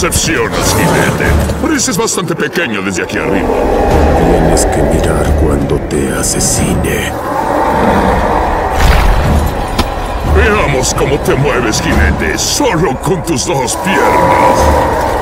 decepcionas, jinete. Pareces bastante pequeño desde aquí arriba. Tienes que mirar cuando te asesine. Veamos cómo te mueves, jinete, solo con tus dos piernas.